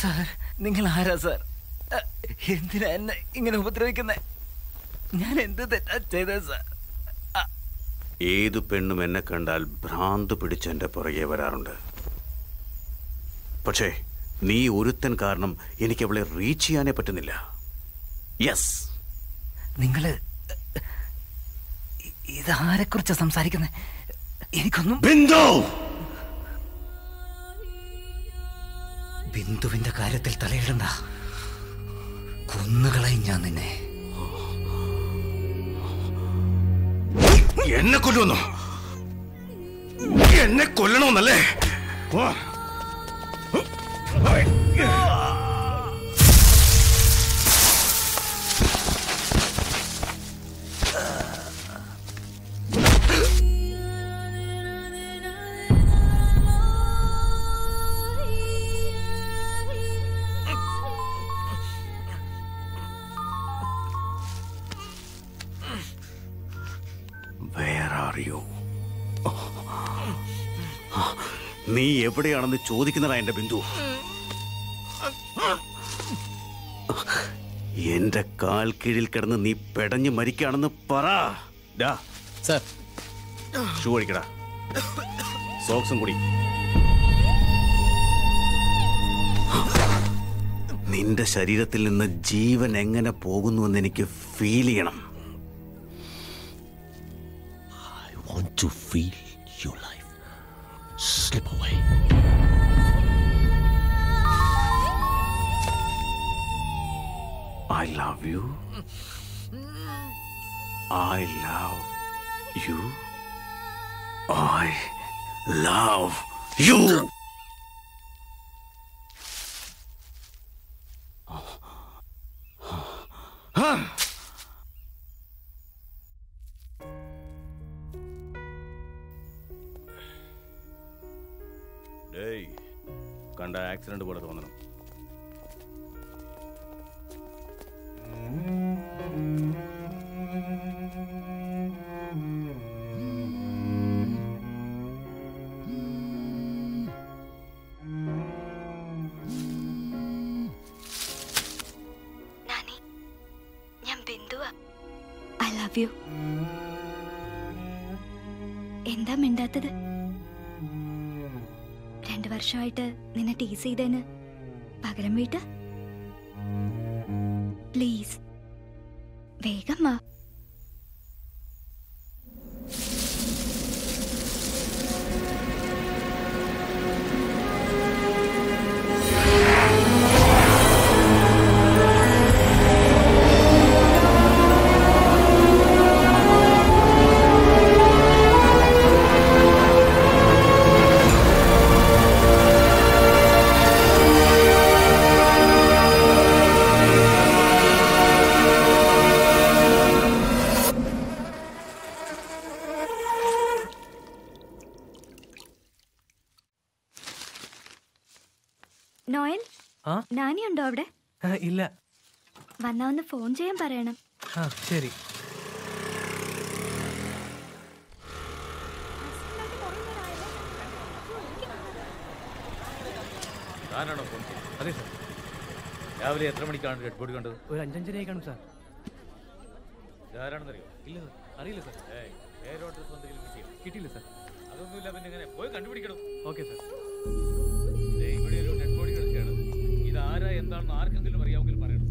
Sir നിങ്ങൾ ആരാ sir എന്തിനാ എന്നെ ഇങ്ങനെ ഉപദ്രവിക്കുന്നേ? ഞാൻ എന്ത് തെറ്റാ ചെയ്ത സാർ? ഏതു പെണ്ണും എന്നെ കണ്ടാൽ ഭ്രാന്ത് പിടിച്ച് എന്റെ പുറകെ വരാറുണ്ട്. പക്ഷേ നീ ഒരുത്തൻ കാരണം എനിക്ക് അവളെ റീച്ച് ചെയ്യാനേ പറ്റുന്നില്ല. യെസ്. നിങ്ങൾ ഇതാരെക്കുറിച്ചാ സംസാരിക്കുന്നത് എനിക്കൊന്നും ബിന്ദു! ബിന്ദുവിന്റെ കാര്യത്തിൽ തലയിടണ്ട. കൊന്നുകളയും ഞാൻ നിന്നെ. എന്നെ കൊല്ലുന്നു എന്നെ കൊല്ലണമെന്നല്ലേ? You? നീ എവിടെയാണെന്ന് ചോദിക്കുന്നതാ എന്റെ ബിന്ദു. എന്റെ കാൽ കീഴിൽ കിടന്ന് നീ പെടഞ്ഞു മരിക്കാണെന്ന് പറ. സർ. ഷൂ അടിക്കടാ. സോക്സും കൂടി. നിന്റെ ശരീരത്തിൽ നിന്ന് ജീവൻ എങ്ങനെ പോകുന്നുവെന്ന് എനിക്ക് ഫീൽ ചെയ്യണം. To feel your life slip away. I love you. I love you. I love you. ഡേയ് കണ്ട ആക്സിഡന്റ് പോലെ തോന്നണം. എന്താ മിണ്ടാത്തത്? വർഷമായിട്ട് നിന്നെ ടീസ് ചെയ്തതിന് പകരം വീട്ട. പ്ലീസ് വേഗം വാ. നോയൽ ആ? നാനി ഉണ്ടോ അവിടെ ഇല്ല വന്നാ ഒന്ന് ഫോൺ ചെയ്യാൻ പറയണം ആ ശരി താനാണോ ഫോൺ അതെ സാർ രാവിലെ എത്ര മണിക്കാണ് ഡെഡ് ബോഡി കണ്ടത് ഒരു അഞ്ചഞ്ചരയായി കാണും സാർ ഇതാരാണെന്നറിയോ ഇല്ല സാർ അറിയില്ല സാർ ഏയ് പേരോ അഡ്രസ് എന്തെങ്കിലും കിട്ടിയോ കിട്ടിയില്ല സാർ അതൊന്നുമില്ല പിന്നെ ഇങ്ങനെ പോയി കണ്ടുപിടിക്കണം ഓക്കെ സാർ ഇത് ആരാ എന്താണെന്ന് ആർക്കെങ്കിലും അറിയാമെങ്കിൽ പറയണം.